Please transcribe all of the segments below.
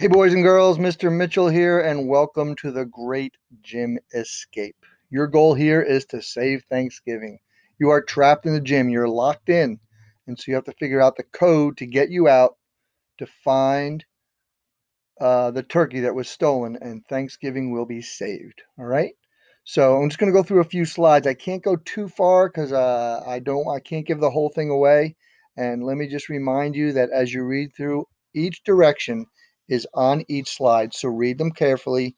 Hey, boys and girls, Mr. Mitchell here, and welcome to the Great Gym Escape. Your goal here is to save Thanksgiving. You are trapped in the gym, you're locked in, and so you have to figure out the code to get you out to find uh, the turkey that was stolen, and Thanksgiving will be saved. All right. So I'm just going to go through a few slides. I can't go too far because uh, I don't. I can't give the whole thing away. And let me just remind you that as you read through each direction is on each slide. So read them carefully,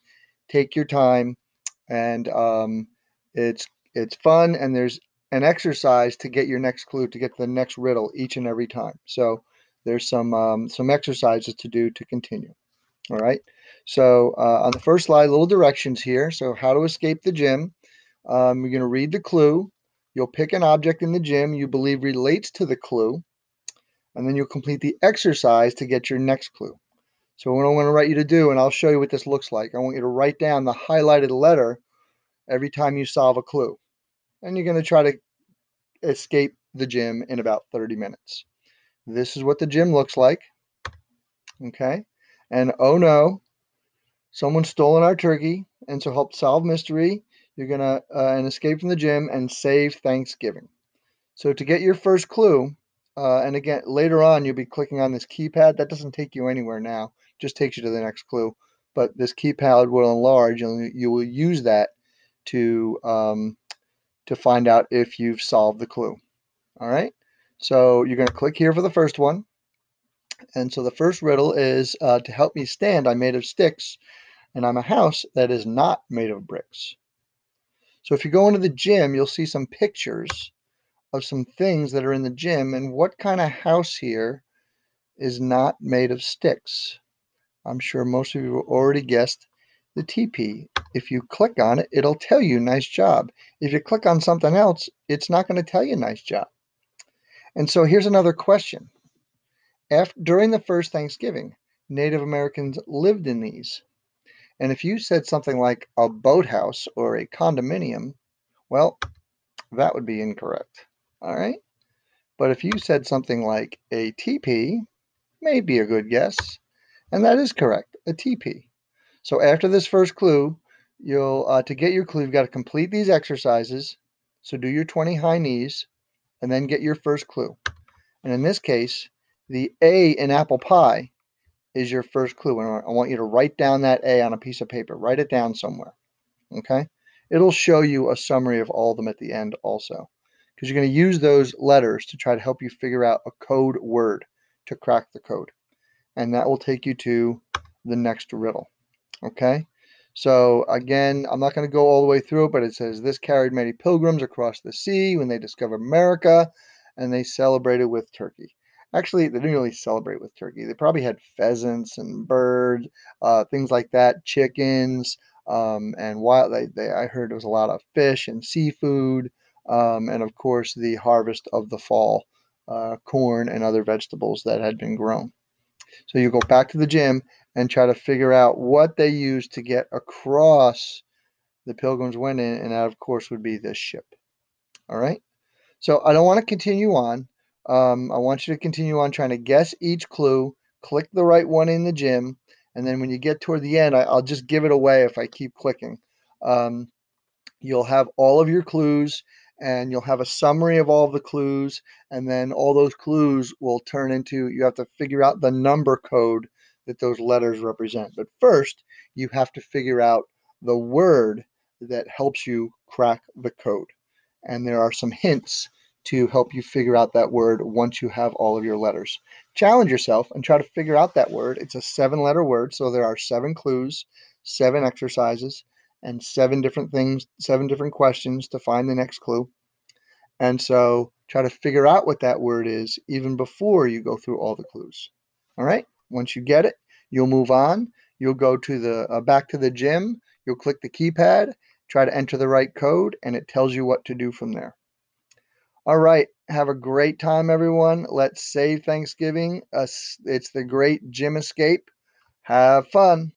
take your time, and um, it's it's fun. And there's an exercise to get your next clue to get the next riddle each and every time. So there's some um, some exercises to do to continue. All right. So uh, on the first slide, little directions here. So how to escape the gym. Um, you're going to read the clue. You'll pick an object in the gym you believe relates to the clue, and then you'll complete the exercise to get your next clue. So what I'm going to write you to do, and I'll show you what this looks like. I want you to write down the highlighted letter every time you solve a clue. And you're going to try to escape the gym in about 30 minutes. This is what the gym looks like. Okay. And oh no, someone's stolen our turkey. And so help solve mystery. You're going to uh, and escape from the gym and save Thanksgiving. So to get your first clue, uh, and again, later on, you'll be clicking on this keypad. That doesn't take you anywhere now, just takes you to the next clue. But this keypad will enlarge, and you will use that to um, to find out if you've solved the clue. All right. So you're going to click here for the first one. And so the first riddle is uh, to help me stand, I'm made of sticks, and I'm a house that is not made of bricks. So if you go into the gym, you'll see some pictures of some things that are in the gym. And what kind of house here is not made of sticks? I'm sure most of you already guessed the teepee. If you click on it, it'll tell you nice job. If you click on something else, it's not going to tell you nice job. And so here's another question. After, during the first Thanksgiving, Native Americans lived in these. And if you said something like a boathouse or a condominium, well, that would be incorrect. All right. But if you said something like a teepee, may be a good guess. And that is correct, a teepee. So after this first clue, you'll uh, to get your clue, you've got to complete these exercises. So do your 20 high knees and then get your first clue. And in this case, the A in apple pie is your first clue. And I want you to write down that A on a piece of paper. Write it down somewhere. Okay? It'll show you a summary of all of them at the end also because you're going to use those letters to try to help you figure out a code word to crack the code. And that will take you to the next riddle. Okay? So again, I'm not going to go all the way through it, but it says this carried many pilgrims across the sea when they discovered America and they celebrated with turkey. Actually, they didn't really celebrate with turkey. They probably had pheasants and birds, uh, things like that, chickens, um, and wild. They, they, I heard there was a lot of fish and seafood, um, and of course the harvest of the fall uh, corn and other vegetables that had been grown. So you go back to the gym and try to figure out what they used to get across the pilgrims went in, and that of course would be this ship. All right. So I don't want to continue on. Um, I want you to continue on trying to guess each clue, click the right one in the gym, and then when you get toward the end, I, will just give it away if I keep clicking. Um, you'll have all of your clues and you'll have a summary of all of the clues and then all those clues will turn into you have to figure out the number code that those letters represent. But first you have to figure out the word that helps you crack the code. And there are some hints to help you figure out that word once you have all of your letters. Challenge yourself and try to figure out that word. It's a seven letter word so there are seven clues seven exercises and seven different things, seven different questions to find the next clue. And so try to figure out what that word is even before you go through all the clues. All right. Once you get it, you'll move on. You'll go to the uh, back to the gym. You'll click the keypad, try to enter the right code, and it tells you what to do from there. All right. Have a great time, everyone. Let's save Thanksgiving. Uh, it's the great gym escape. Have fun.